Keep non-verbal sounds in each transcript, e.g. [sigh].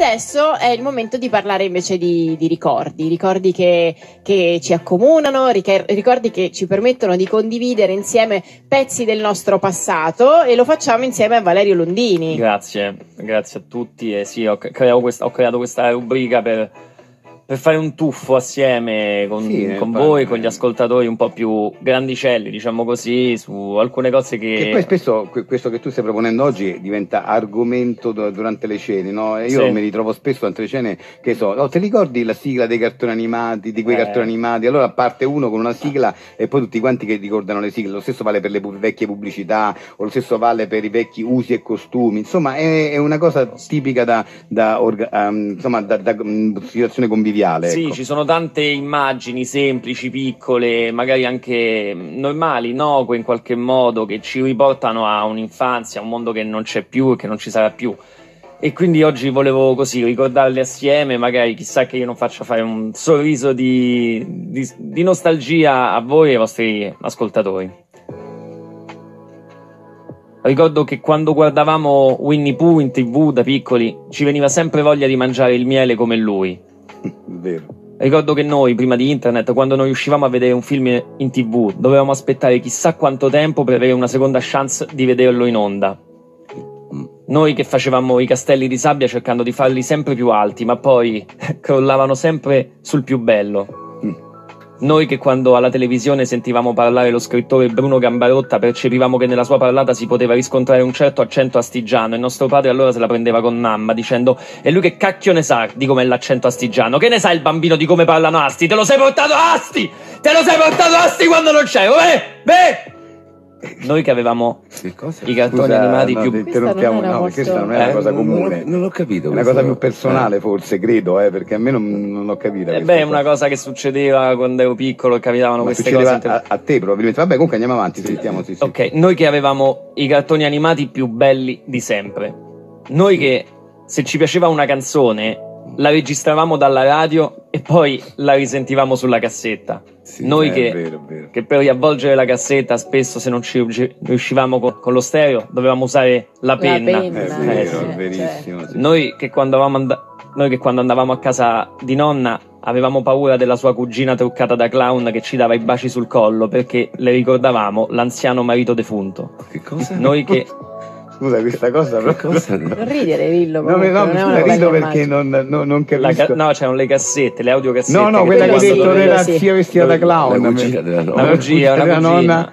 Adesso è il momento di parlare invece di, di ricordi, ricordi che, che ci accomunano, ricordi che ci permettono di condividere insieme pezzi del nostro passato e lo facciamo insieme a Valerio Londini. Grazie, grazie a tutti e sì, ho questa, ho creato questa rubrica per per fare un tuffo assieme con, sì, con voi, con gli ascoltatori un po' più grandicelli, diciamo così, su alcune cose che... Che poi spesso questo che tu stai proponendo oggi diventa argomento durante le cene, no? Io sì. mi ritrovo spesso durante le cene che so, oh, ti ricordi la sigla dei cartoni animati, di quei eh. cartoni animati? Allora parte uno con una sigla e poi tutti quanti che ricordano le sigle, lo stesso vale per le vecchie pubblicità, o lo stesso vale per i vecchi usi e costumi, insomma è, è una cosa tipica da, da, orga- um, insomma, da, da um, situazione conviviale mondiale. Sì, ecco. ci sono tante immagini semplici, piccole, magari anche normali, innocue in qualche modo, che ci riportano a un'infanzia, a un mondo che non c'è più e che non ci sarà più. E quindi oggi volevo così ricordarle assieme, magari chissà che io non faccia fare un sorriso di, di, di nostalgia a voi e ai vostri ascoltatori. Ricordo che quando guardavamo Winnie Pooh in tv da piccoli ci veniva sempre voglia di mangiare il miele come lui. Vero. Ricordo che noi, prima di internet, quando non riuscivamo a vedere un film in tv, dovevamo aspettare chissà quanto tempo per avere una seconda chance di vederlo in onda. Noi che facevamo i castelli di sabbia cercando di farli sempre più alti, ma poi [laughs] crollavano sempre sul più bello. Noi che quando alla televisione sentivamo parlare lo scrittore Bruno Gambarotta percepivamo che nella sua parlata si poteva riscontrare un certo accento astigiano e nostro padre allora se la prendeva con mamma dicendo e lui che cacchio ne sa di com'è l'accento astigiano? Che ne sa il bambino di come parlano Asti? Te lo sei portato Asti! Te lo sei portato Asti quando non c'ero? Beh! Beh! Noi che avevamo che i cartoni Scusa, animati no, più interrompiamo, no, molto... questa non è una cosa comune. Non, l'ho capito. È una cosa più personale, eh. forse, credo, eh, perché a me non, non l'ho capita. Eh beh, è una cosa che succedeva quando ero piccolo e capitavano Ma queste cose. A, a, te probabilmente. Vabbè, comunque andiamo avanti, sentiamo. Sì, sì. Ok, noi che avevamo i cartoni animati più belli di sempre. Noi che se ci piaceva una canzone la registravamo dalla radio e poi la risentivamo sulla cassetta. Sì, Noi che, vero, vero. che, per riavvolgere la cassetta spesso se non ci riuscivamo con, con lo stereo dovevamo usare la penna. La penna. È vero, eh, è verissimo. Sì. Noi, che and- noi che quando andavamo a casa di nonna avevamo paura della sua cugina truccata da clown che ci dava i baci sul collo perché le ricordavamo l'anziano marito defunto. Che cosa? Noi che Scusa, questa cosa proprio... Cosa no? Non ridere, Lillo. No, no, non scusa, rido perché non, non, non capisco. Ca- no, c'erano le cassette, le audiocassette. No, no, quella che hai detto era zia vestita da clown. La cucina della nonna. La cucina, della nonna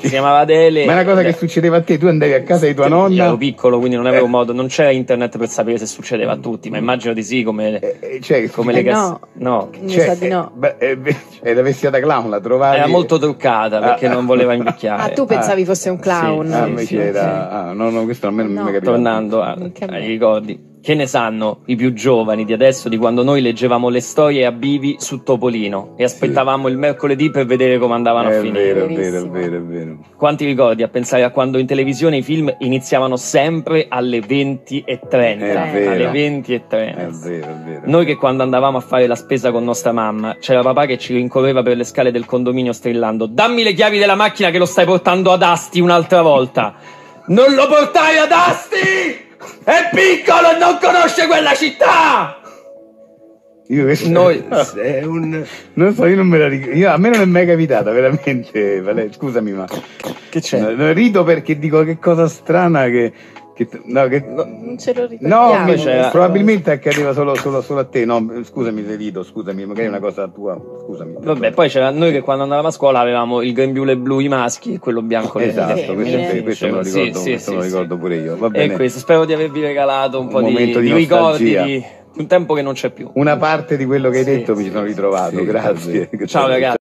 si chiamava Adele. Ma è una cosa che succedeva a te, tu andavi a casa di tua nonna. Io ero piccolo, quindi non avevo modo, non c'era internet per sapere se succedeva a tutti, ma immagino di sì, come, eh, eh cioè, come le cassette. No, no. Cioè, sa di no. Eh, beh, cioè, la vestita da clown, la trovavi. Era molto truccata perché ah, non voleva invecchiare. Ah, tu pensavi ah, fosse un clown? Sì, ah, invece sì, era. Sì. Ah, no, no, questo almeno no. non mi capiva. Tornando a, ai ricordi. Che ne sanno i più giovani di adesso di quando noi leggevamo le storie a bivi su Topolino e aspettavamo sì. il mercoledì per vedere come andavano è a finire? Vero, è vero, è vero, è vero. Quanti ricordi a pensare a quando in televisione i film iniziavano sempre alle 20 e 30? È vero. Alle 20 e 30. È vero, è vero. Noi che quando andavamo a fare la spesa con nostra mamma, c'era papà che ci rincorreva per le scale del condominio strillando: Dammi le chiavi della macchina che lo stai portando ad Asti un'altra volta. non lo portai ad Asti! È piccolo e non conosce quella città! Io Noi, è un... Non so, io non me la ricordo. a me non è mai capitata, veramente. Scusami, ma. Che c'è? Rido perché dico che cosa strana che che, no, che, no, non ce lo ricordiamo. No, cioè, probabilmente accadeva solo, solo, solo, a te. No, scusami se rido, scusami, magari è una cosa tua. Scusami. Vabbè, poi c'era noi che quando andavamo a scuola avevamo il grembiule blu i maschi e quello bianco le Esatto, questo, questo, questo me lo ricordo, sì, questo sì, me lo ricordo pure io. Va bene. E questo, spero di avervi regalato un, un po' di, di, di ricordi di un tempo che non c'è più. Una parte di quello che hai detto mi sono ritrovato, grazie. Ciao ragazzi.